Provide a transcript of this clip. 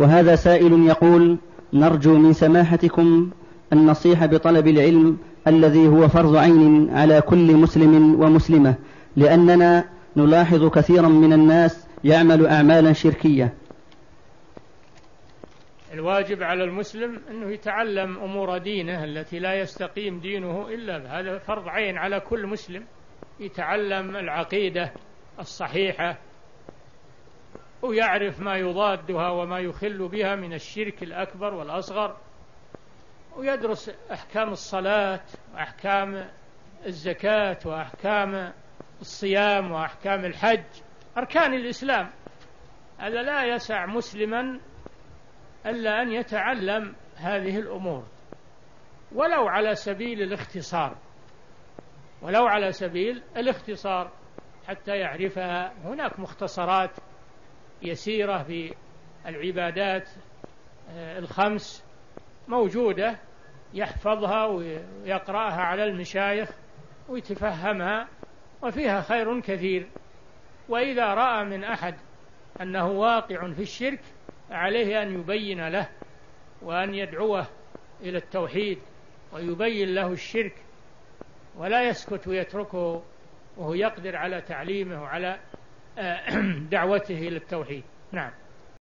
وهذا سائل يقول نرجو من سماحتكم النصيحة بطلب العلم الذي هو فرض عين على كل مسلم ومسلمة لأننا نلاحظ كثيرا من الناس يعمل أعمالا شركية. الواجب على المسلم أنه يتعلم أمور دينه التي لا يستقيم دينه إلا هذا فرض عين على كل مسلم. يتعلم العقيدة الصحيحة ويعرف ما يضادها وما يخل بها من الشرك الأكبر والأصغر. ويدرس أحكام الصلاة وأحكام الزكاة وأحكام الصيام وأحكام الحج. أركان الإسلام. هذا لا يسع مسلما ألا أن يتعلم هذه الأمور. ولو على سبيل الاختصار. ولو على سبيل الاختصار حتى يعرفها. هناك مختصرات يسيرة في العبادات آه، الخمس موجودة يحفظها ويقرأها على المشايخ ويتفهمها وفيها خير كثير. وإذا رأى من أحد أنه واقع في الشرك عليه أن يبين له وأن يدعوه إلى التوحيد ويبين له الشرك ولا يسكت ويتركه وهو يقدر على تعليمه وعلى دعوته إلى التوحيد نعم.